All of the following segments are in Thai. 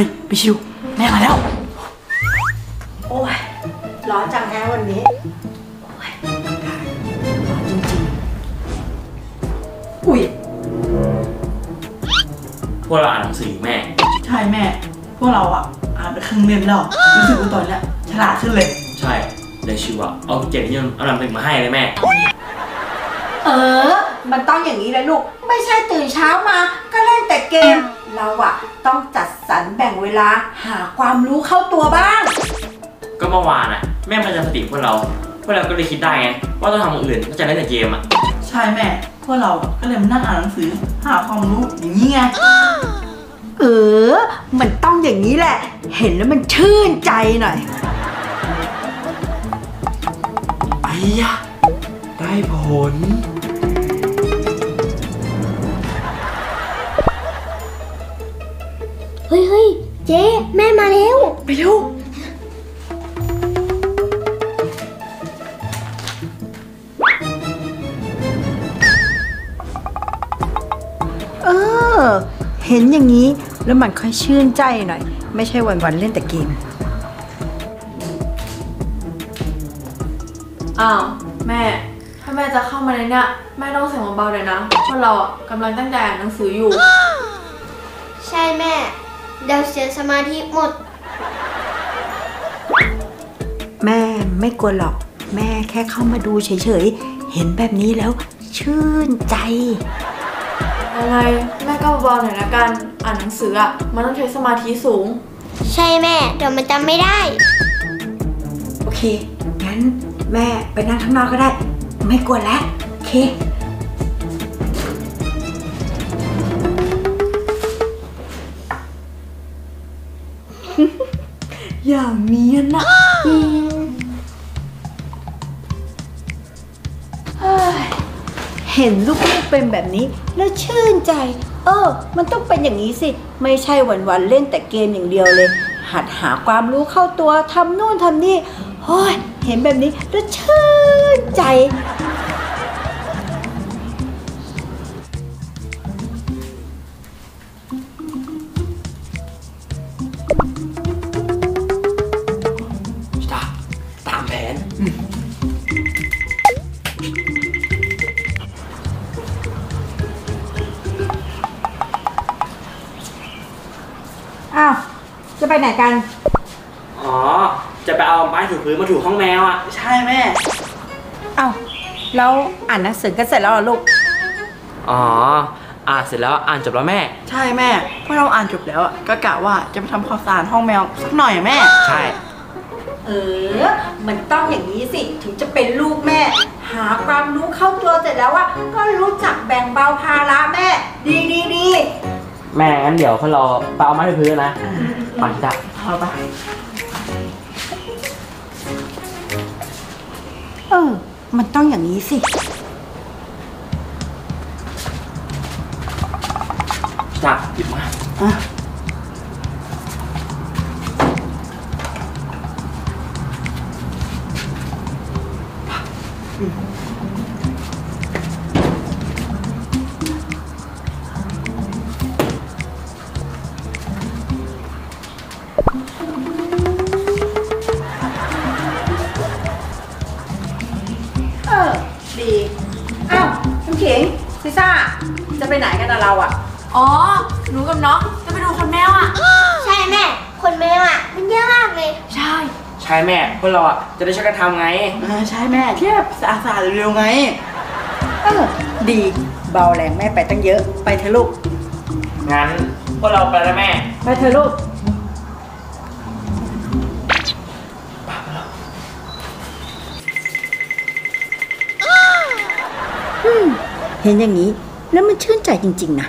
ฮ้ยพี่ชิว แม่มาแล้ว โอ้ย ร้อนจังแฮะวันนี้โอ้ยอากาศร้อนจริงๆ อุ้ยพวกเราอ่านหนังสือแม่ ใช่แม่ พวกเราอะอ่านไปครึ่งเล่มแล้วรู้สึกว่าตอนเนี้ยฉลาดขึ้นเลย ใช่เลยชิวอะเอาเกียรตินิยมอันดับหนึ่งมาให้เลยแม่ เออ มันต้องอย่างนี้เลยลูก ไม่ใช่ตื่นเช้ามา ก็เล่นแต่เกม เราอะต้องจัดสรรแบ่งเวลาหาความรู้เข้าตัวบ้าง ก็เมื่อวานอะแม่พยายามสติพวกเรา พวกเราก็เลยคิดได้ไงว่าต้องทำอย่างอื่นก็จะเล่นแต่เกมอะใช่แม่ พวกเราก็เลยมานั่งอ่านหนังสือ หาความรู้อย่างนี้ไง เออ มันต้องอย่างนี้แหละ เห็นแล้วมันชื่นใจหน่อย ไอ้ยะได้ผล เฮ้ยเจ๊แม่มาแล้ว ไปเร็วเออ เห็นอย่างนี้แล้วมันค่อยชื่นใจหน่อย ไม่ใช่วันๆเล่นแต่เกม อ้าว แม่ ถ้าแม่จะเข้ามาในเนี่ยแม่ต้องเสียงเบาๆเลยนะเพราะเราอะกำลังตั้งใจอ่านหนังสืออยู่ ใช่แม่ เดี๋ยวเสียสมาธิหมด แม่ไม่กลัวหรอก แม่แค่เข้ามาดูเฉยๆ เห็นแบบนี้แล้ว ชื่นใจยังไงแม่ก็เบาๆหน่อยละกัน อ่านหนังสืออะ มันต้องใช้สมาธิสูง ใช่แม่ เดี๋ยวมันจำไม่ได้ โอเค งั้นแม่ไปนั่งข้างนอกก็ได้ ไม่กลัวแล้วโอเค อย่างนี้นะเห็นลูกๆเป็นแบบนี้ แล้วชื่นใจ เออ มันต้องเป็นอย่างนี้สิ ไม่ใช่วันๆเล่นแต่เกมอย่างเดียวเลย หัดหาความรู้เข้าตัวทำนู่นทำนี่โอ้ยเห็นแบบนี้แล้วชื่นใจ ไปไหนกัน อ๋อ จะไปเอาไม้ถูพื้นมาถูห้องแมวอะใช่แม่อ้าวแล้วอ่านหนังสือกันเสร็จแล้วเหรอลูก อ๋อ อ่านเสร็จแล้วอ่านจบแล้วแม่ ใช่แม่พวกเราอ่านจบแล้วอะก็กะว่าจะไปทำความสะอาดห้องแมวสักหน่อยอะแม่ ใช่ เออ มันต้องอย่างนี้สิ ถึงจะเป็นลูกแม่ หาความรู้เข้าตัวเสร็จแล้วว่าก็รู้จักแบ่งเบาภาระแม่ ดีดีดี แม่งั้นเดี๋ยวพวกเราไปเอาไม้ถูพื้นนะไปจ้ะเอาไปเออ มันต้องอย่างนี้สิ จ้ะหยิบมา อะ ไปไหนกันนะเราอะอ๋อ หนูกับน้องจะไปดูคนแมวอะ ใช่แม่ คนแมวอะ มันเยอะมากเลย ใช่ ใช่แม่พวกเราอะจะได้ช่วยกันทำไง อ่าใช่แม่ที่แบบสะอาดๆเร็วๆไงเออดี เบาแรงแม่ไปตั้งเยอะ ไปเถอะลูก งั้นพวกเราไปแล้วแม่ ไปเถอะลูกอืมเห็นอย่างนี้ แล้วมันชื่นใจจริง ๆ นะ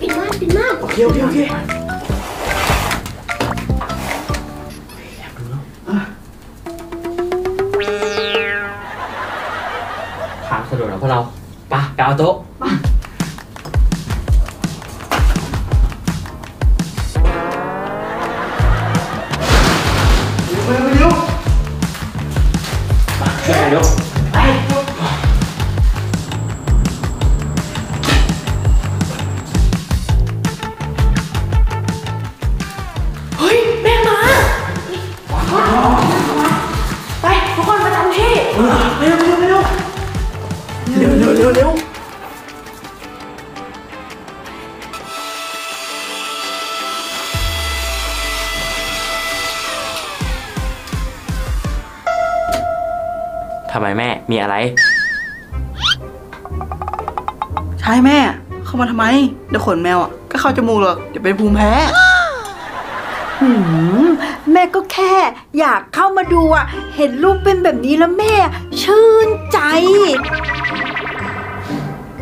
ปิดม่านปิดม่านโอเคโอเคโอเคถามสะดวกแล้วพวกเราไปะไปเอาโต๊ะำไมแม่ มีอะไร ใช่แม่ เข้ามาทำไม เดี๋ยวขนแมวอะ ก็เข้าจมูกหรอกเดี๋ยวเป็นภูมิแพ้หืมแม่ก็แค่ อยากเข้ามาดูอะ เห็นลูกเป็นแบบนี้แล้วแม่ ชื่นใจ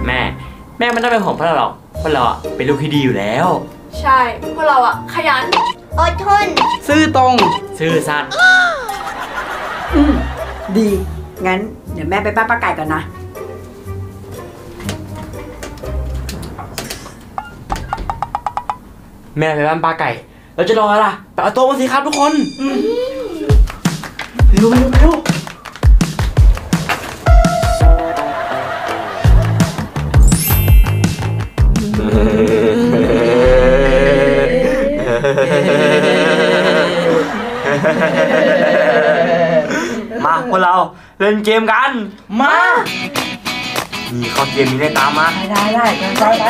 แม่ แม่ไม่ต้องเป็นห่วงพวกเราหรอกพวกเราอะเป็นลูกที่ดีอยู่แล้ว ใช่พวกเราอะขยัน อดทน ซื่อตรง ซื่อสัตย์ อืมดี งั้นเดี๋ยวแม่ไปบ้านป้าไก่ก่อนนะ แม่ไปบ้านปลาไก่ เราจะรออะไรล่ะไปเอาโต๊ะมาสิครับทุกคนเร็วเร็วเร็ว มาพวกเราเล่นเกมกันมานี่เข้าเกมนี้ได้ตามมา ได้ได้ได้ไปไป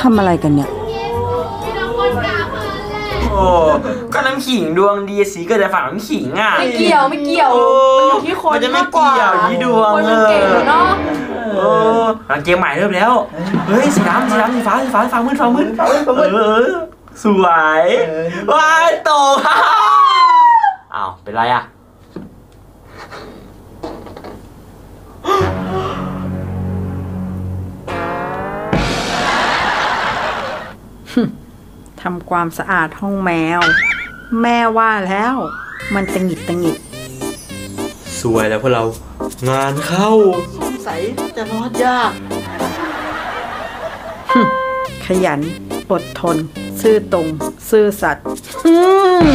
ทำอะไรกันเนี่ย โอ้ก็น้ำขิงดวงดีสีเกิดจากฝั่งน้ำขิงอะ ไม่เกี่ยวไม่เกี่ยวโอ้มันอยู่ที่คนมันจะไม่มากกว่าเกี่ยวที่ดวงคนมันเก่งเลยเนาะโอ้หลังเกมใหม่เริ่มแล้ว เฮ้ยสีดำสีดำสีฟ้าสีฟ้าสีฟ้ามืดฟ้ามืดเออสวยว้ายโตอ้าวเป็นไรอะ ทำความสะอาดห้องแมว แม่ว่าแล้ว มันตะหงิดตะหงิดสวยแล้วพวกเรางานเข้า สงสัยจะรอดยาก ขยัน อดทน ซื่อตรง ซื่อสัตย์อืม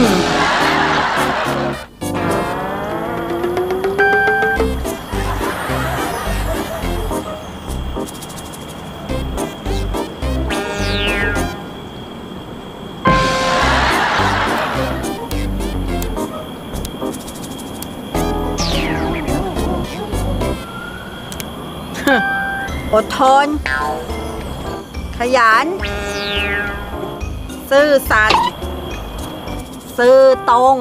ทน ขยัน ซื่อสัตย์ซื่อตรง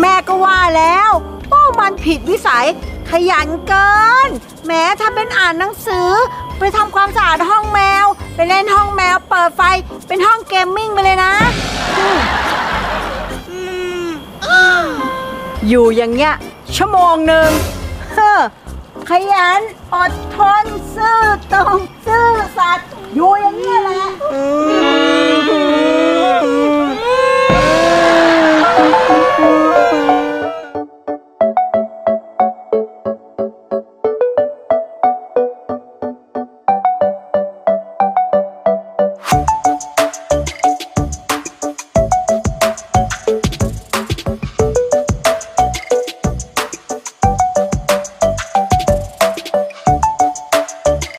แม่ก็ว่าแล้วว่ามันผิดวิสัย ขยันเกิน แม้ถ้าเป็นอ่านหนังสือ ไปทำความสะอาดห้องแมว ไปเล่นห้องแมว เปิดไฟ เป็นห้องเกมมิ่งไปเลยนะอืมอยู่อย่างเงี้ยชั่วโมงหนึ่งเฮ้อ ขยัน อดทน ซื่อตรง ซื่อสัตย์อยู่อย่างนี้แหละ